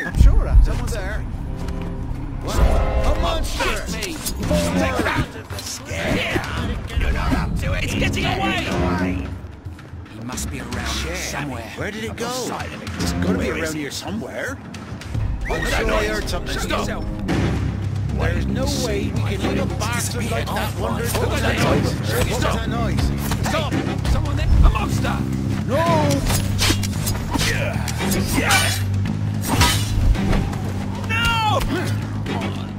Someone's there. What? A monster! Me! Take out of the scare! You're not up to it! It's getting away! He must be around here somewhere. Where did it go? the side of it. It's gotta be around here somewhere. What I'm was that sure I noise? heard something. Stop! There's no way we can let a bastard like that oh, wander through What was the that night. noise? What was that noise? up. Come on.